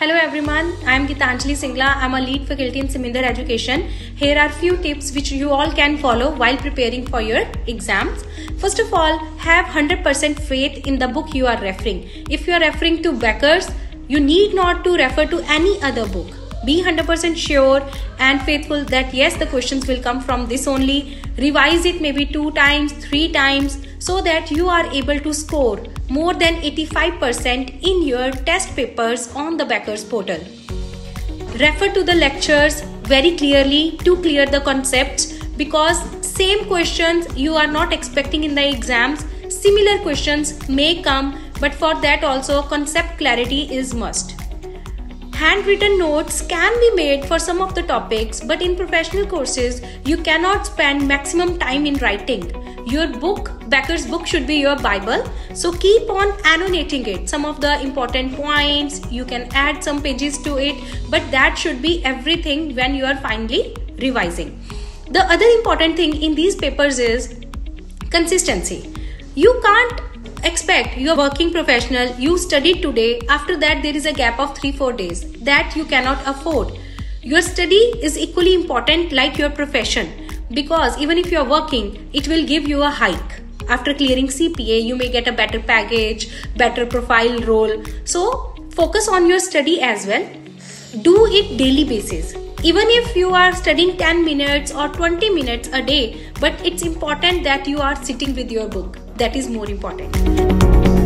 Hello everyone, I am Geetanjali Singla. I am a lead faculty in Simandhar Education. Here are few tips which you all can follow while preparing for your exams. First of all, have 100% faith in the book you are referring. If you are referring to Becker's, you need not to refer to any other book. Be 100% sure and faithful that yes, the questions will come from this only. Revise it maybe two times, three times so that you are able to score more than 85% in your test papers on the Becker's portal. Refer to the lectures very clearly to clear the concepts because same questions you are not expecting in the exams similar questions may come but for that also concept clarity is must handwritten notes can be made for some of the topics but in professional courses you cannot spend maximum time in writing. Your book becker's book should be your bible. So keep on annotating it. Some of the important points you can add some pages to it but that should be everything when you are finally revising. The other important thing in these papers is consistency. You can't expect you're working professional you studied today after that there is a gap of 3 4 days that you cannot afford your study is equally important like your profession because even if you're working, it will give you a hike. After clearing CPA, you may get a better package, better profile role. So focus on your study as well. Do it daily basis. Even if you are studying 10 minutes or 20 minutes a day, but it's important that you are sitting with your book. That is more important.